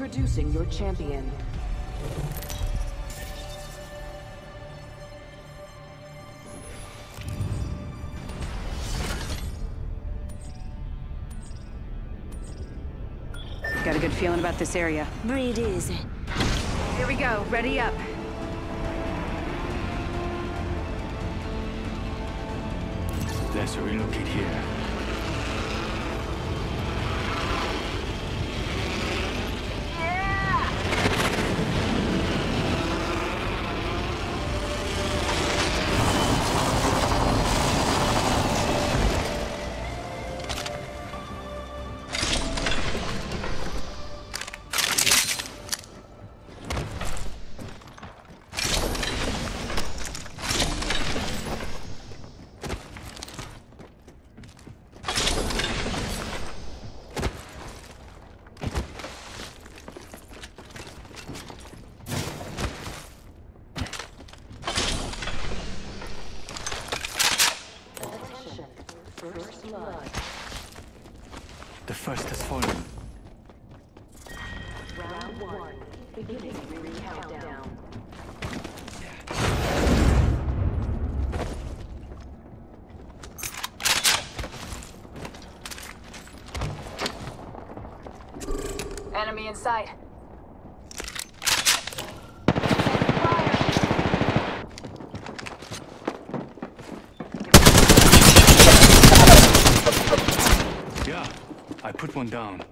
Introducing your champion. Got a good feeling about this area. Breathe easy. Here we go. Ready up. Let's relocate here. Enemy in sight. Yeah, I put one down.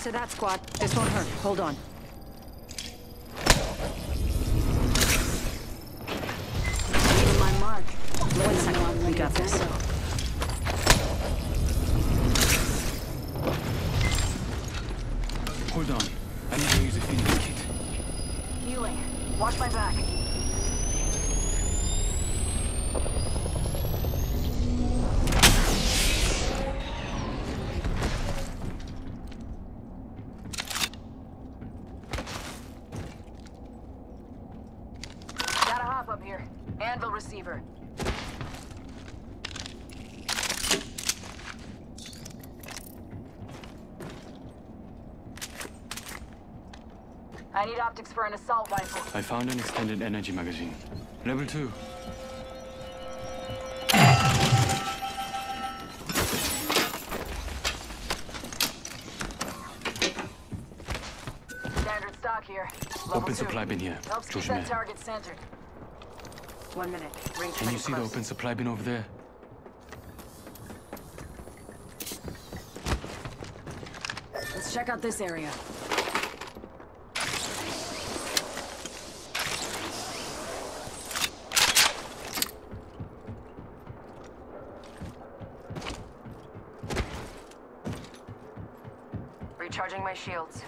Last of that squad. This won't hurt. Hold on. My mark. One second. We got this. Hold on. I need to use a healing kit. Healing. Watch my back. Gotta hop up here. Anvil receiver. I need optics for an assault rifle. I found an extended energy magazine. Level 2. Standard stock here. Level Open two. supply bin here. Helps keep that target centered. One minute. Ring Can you see the open supply bin over there? Let's check out this area. Recharging my shields.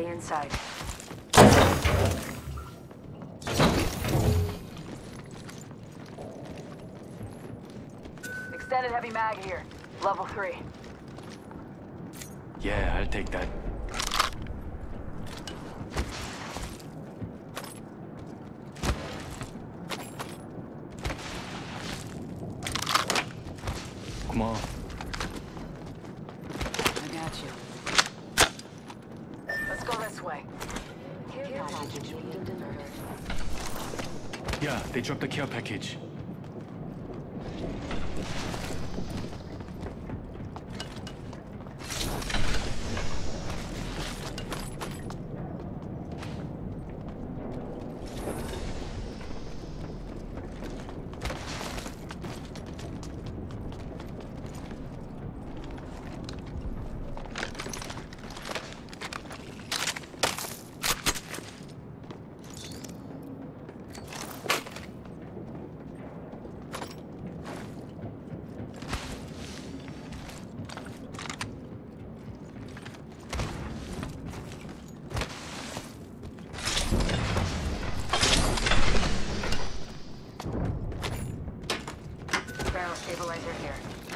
Already inside. Extended heavy mag here. Level three. Yeah, I'll take that. Come on. They dropped the care package.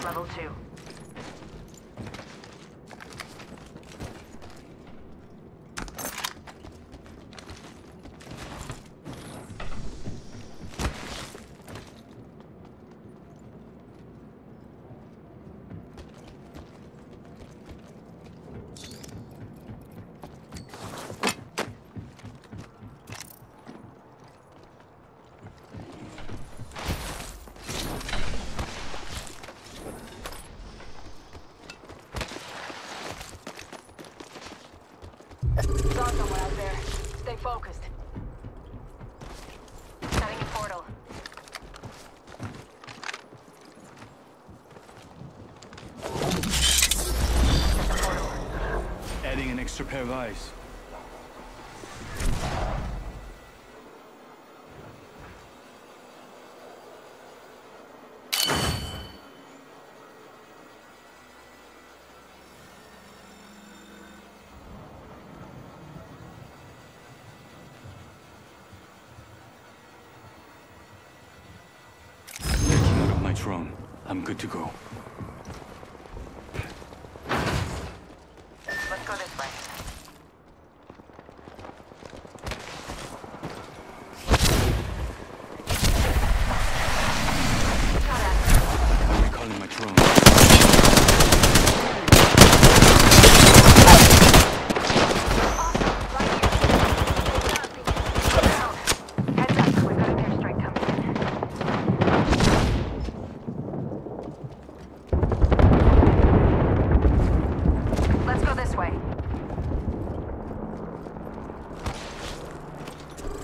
Level 2. Saw someone out there. Stay focused. Setting a portal. Portal. Adding an extra pair of eyes. Drone. I'm good to go. Let's go this way. Got it. I'm recalling my drone. Heads up, we've got an airstrike coming in. Let's go this way. Contact! Here's doing this.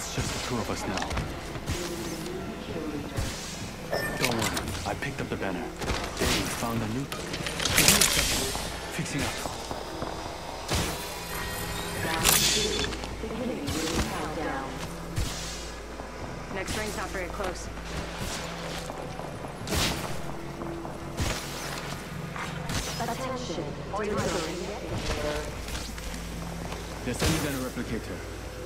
It's just the two of us now. Don't worry, I picked up the banner. They found a new. Give me a second. Fixing up. Next ring's not very close. Attention. Delivering. They're sending down a replicator.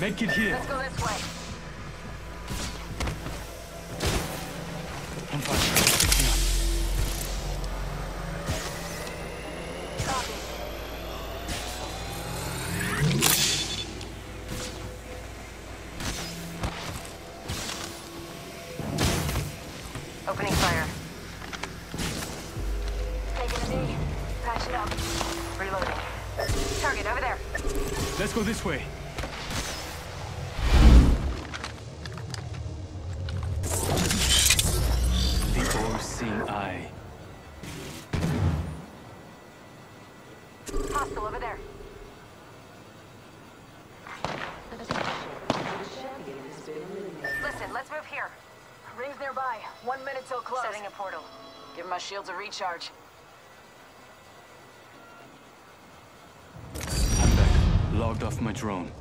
Make it here. Let's go this way. Opening fire. Taking. Patch it up. Reloading. Target over there. Let's go this way. The all-seeing eye. Hostile over there. Listen, let's move here. Rings nearby. One minute till close. Setting a portal. Give my shields a recharge. I'm back. Logged off my drone.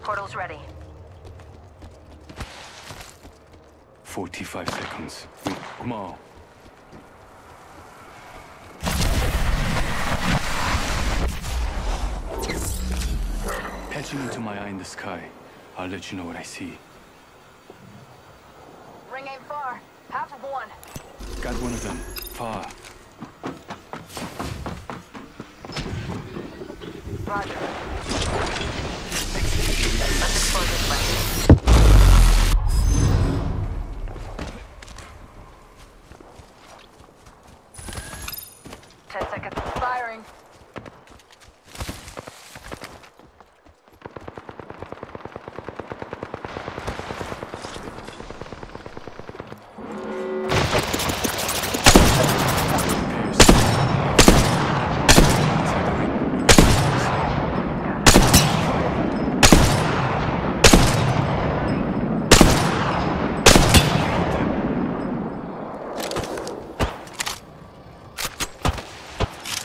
Portal's ready. 45 seconds. Come on. Patching into my eye in the sky. I'll let you know what I see. Ring ain't far. Half of one. Got one of them. Far. Roger. Let's explore this way. Ten seconds. Firing.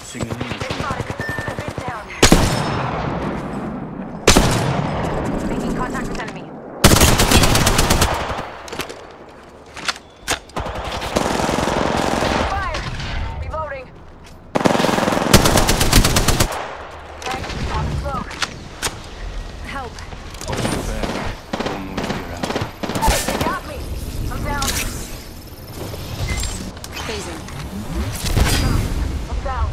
Signaling. They spotted. A bit down. Making contact with enemy. Fire! Reloading. Thanks. On the smoke. Help. Over the back. Don't move me around. They got me. I'm down. Phaser. I'm down.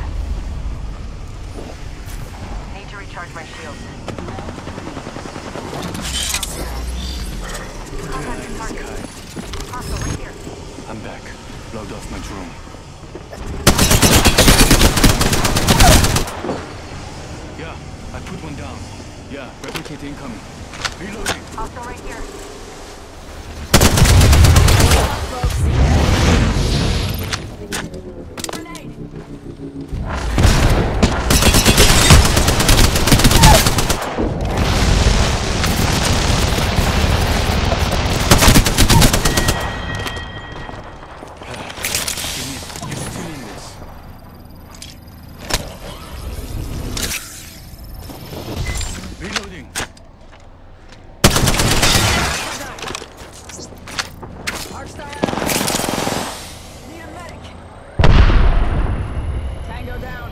Need to recharge my shield. Contact with target. Hostile right here. I'm back. Logged off my drone. Yeah, I put one down. Yeah, replicate incoming. Reloading. Hostile right here. Give me, you still in this. Reloading. Arc Star. Need a medic. Tango down.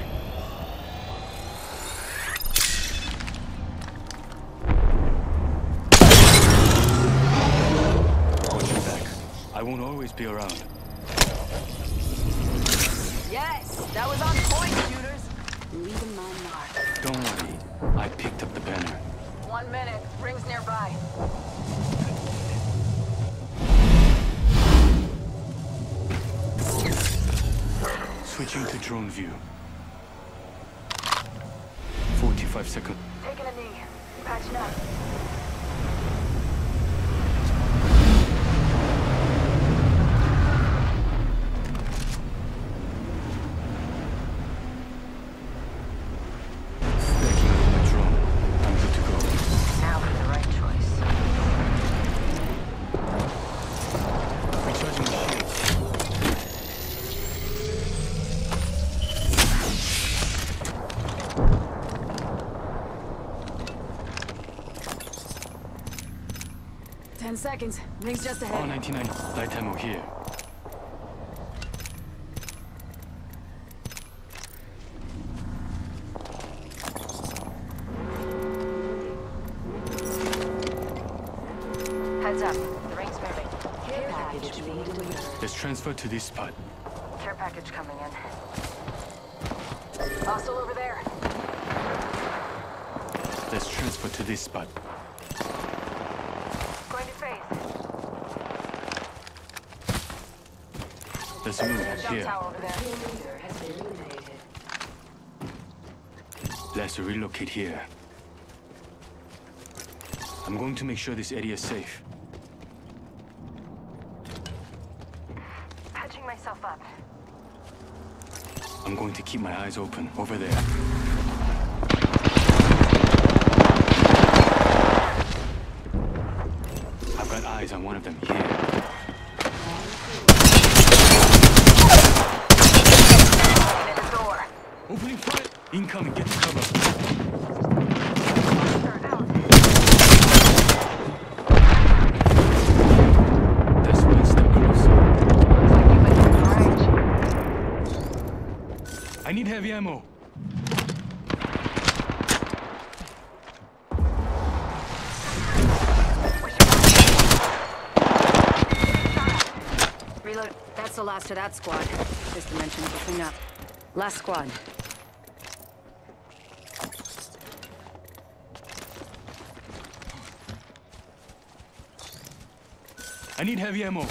Watch your back. I won't always be around. Yes, that was on point, shooters. Leaving my mark. Don't worry. I picked up the banner. One minute. Rings nearby. Switching to drone view. 45 seconds. Taking a knee. Patching up. Backing up my drone. I'm good to go. Now for the right choice. Recharging the shields. Ten seconds. Rings just ahead. R99 light ammo here. Heads up. The ring's moving. Care package being delivered. Let's transfer to this spot. Care package coming in. Hostile over there. Let's transfer to this spot. Going to phase. Jump here. tower over there. Leader has been eliminated. Let's relocate here. I'm going to make sure this area is safe. Patching myself up. I'm going to keep my eyes open over there. I've got eyes on one of them here. In the door. Opening fire! Incoming, get to cover. I need heavy ammo. Reload. That's the last of that squad. This dimension's looking up. Last squad. I need heavy ammo.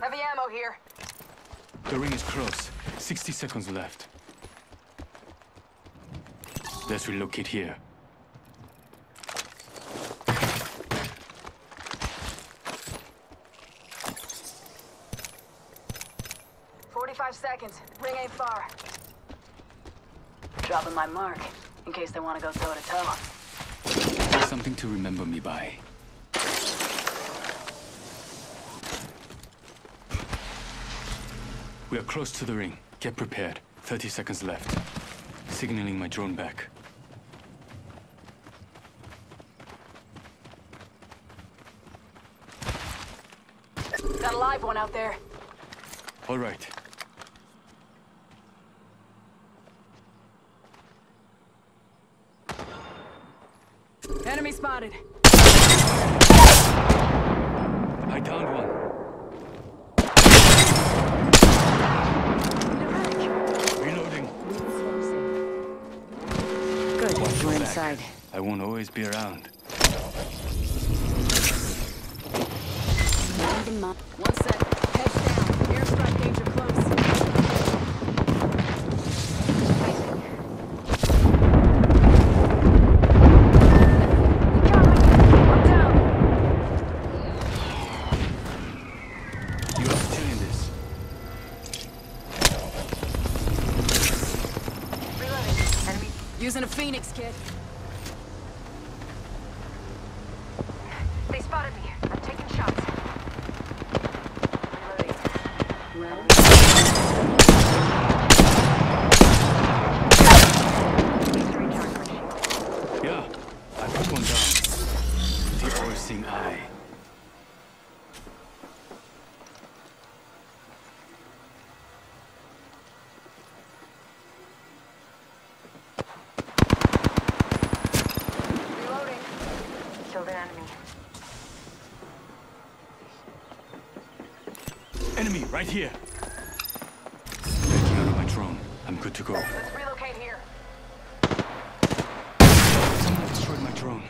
Heavy ammo here. The ring is close. 60 seconds left. Let's relocate here. Seconds. Ring ain't far. Dropping my mark in case they want to go toe to toe. Something to remember me by. We are close to the ring. Get prepared. 30 seconds left. Signaling my drone back. Got a live one out there. All right. Enemy spotted. I downed one. Reloading. Good. Watch We're your back. inside. I won't always be around. Round them up. One set. A phoenix kit. They spotted me. I'm taking shots. Reloading. Round. Needs to recharge my shield. Yeah, I put one down. The all-seeing eye. Reloading. Killed an enemy. Enemy, right here. Backing out of my drone. I'm good to go. Let's relocate here. Someone destroyed my drone.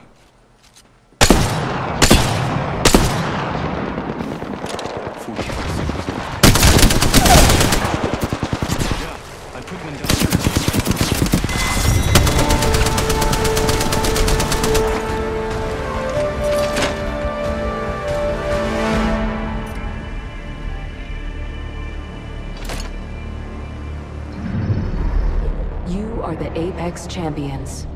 Apex Champions.